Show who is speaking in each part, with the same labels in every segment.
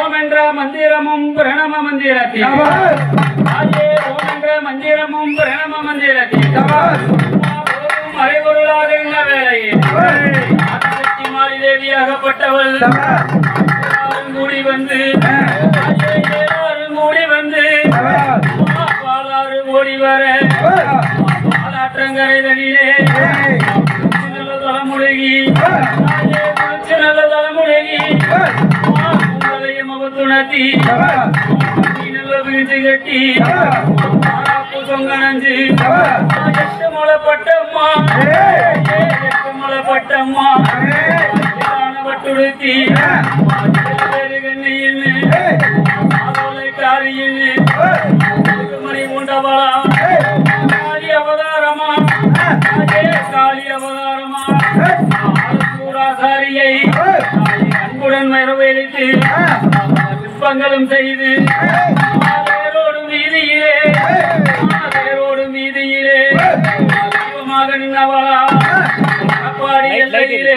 Speaker 1: ஓம் என்ற மந்திரமும் பிரணம மந்திரத்தில். ஓம் என்ற மந்திரமும் பிரணம மந்திரத்தில். மறைபொருளாக இந்த வேளையில். மாரி தேவியாகப்பட்டவள் கூடி வந்து கூடி வந்து பாலாறு ஓடி வர பாலாற்றங்கரை தலைமுழுகி நல்ல வீழ்ச்சி கட்டி ஆராப்பு சொங்கனஞ்சு எட்டு முளைப்பட்டம்மா எட்டு முளைப்பட்டம்மா பட்டுடுத்தி கண்ணின்னு காரியின்னு மணி உண்டவளா காளி அவதாரமா காளி அவதாரமா அன்புடன் மரவேலித்து சிற்பங்களும் செய்து மாதேரோடு வீதியிலே மாதேரோடு வீதியிலே தெய்வமாக நின்றவளா அப்பாடி எல்லையிலே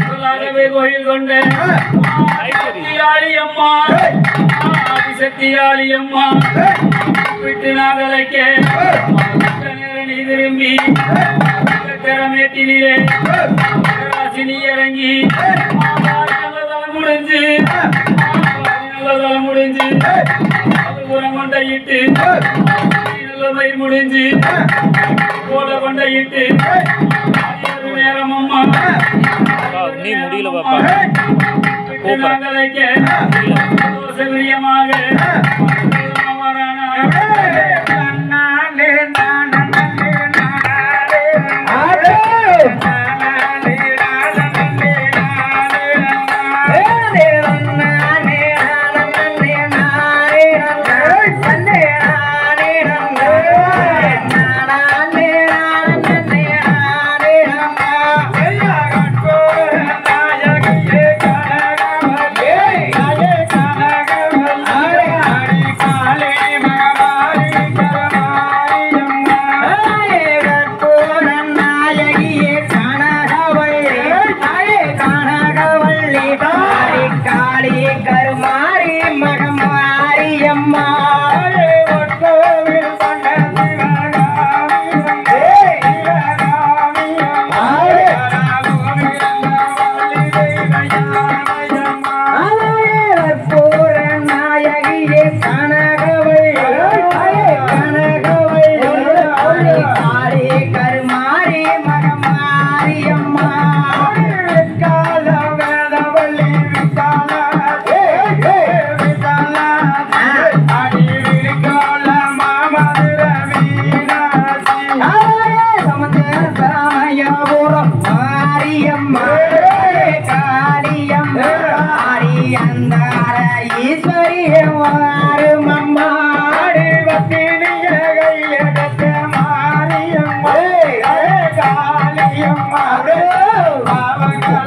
Speaker 1: முதலாகவே கோயில் கொண்ட சக்தியாளி அம்மா ஆதிசக்தியாளி அம்மா விட்டு நாகலைக்க நீ திரும்பி திறமேட்டிலே ராசினி இறங்கி முடிஞ்சு முடிஞ்சு. புறம் கொண்டையிட்டு மயிர் முடிஞ்சு. போல கொண்டையிட்டு நேரம் அம்மா.
Speaker 2: நீ முடியல பாப்பா.
Speaker 1: நாங்களைக்க சௌகரியமாக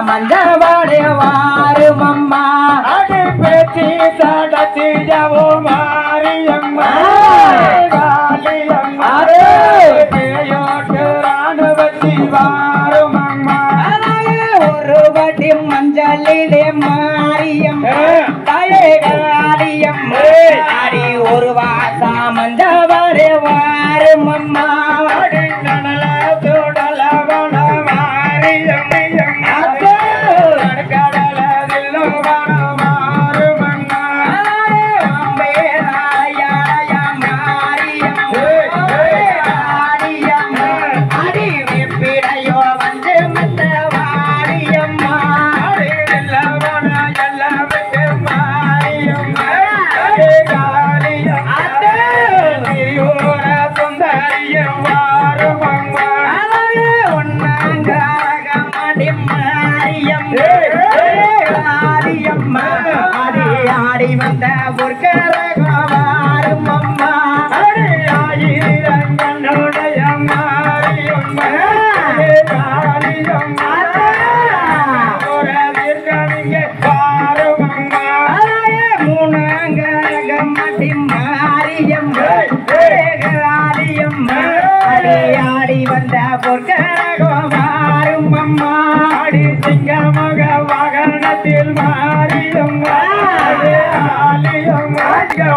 Speaker 3: அருவாசா மஞ்சவாடே வாருமம்மா அடி பேச்சி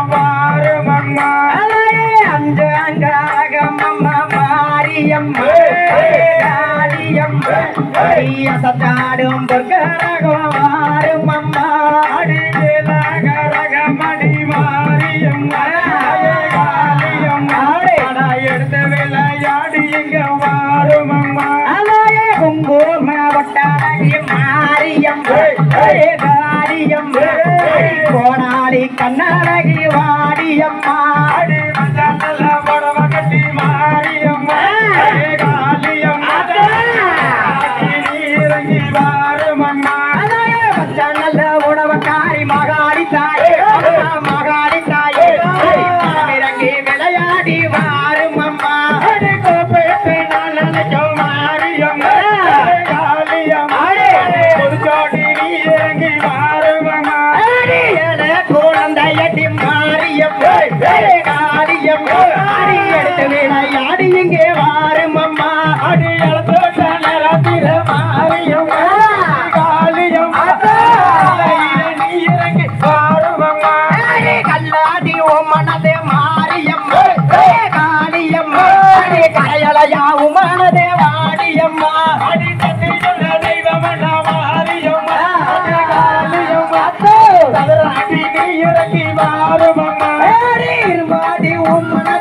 Speaker 3: Bye.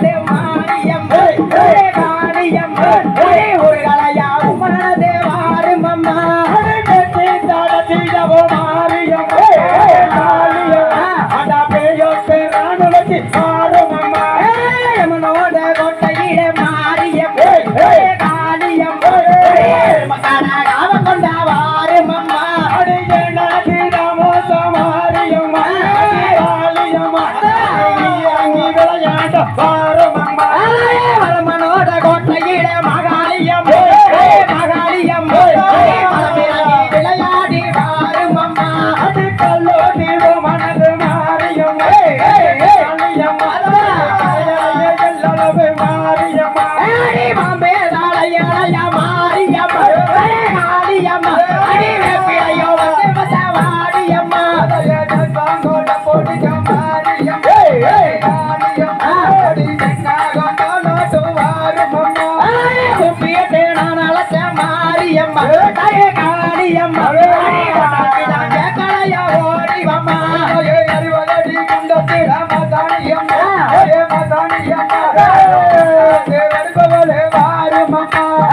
Speaker 3: demais.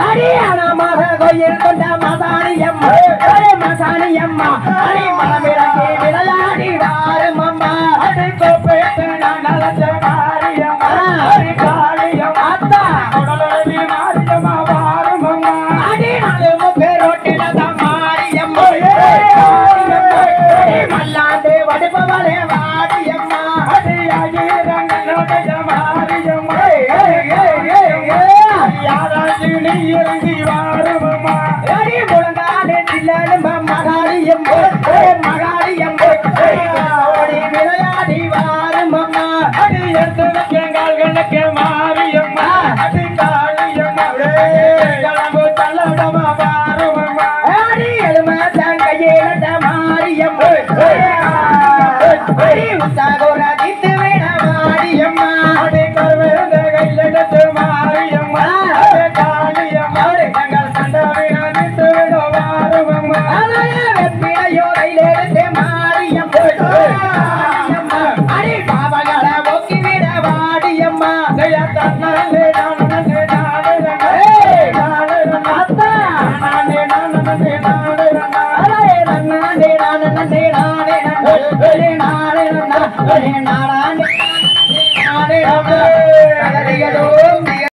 Speaker 3: அடி அனாமாக கோயில் கொண்ட மசாணி அம்மா. மசாணி மரமே Lal Mama. Thank you.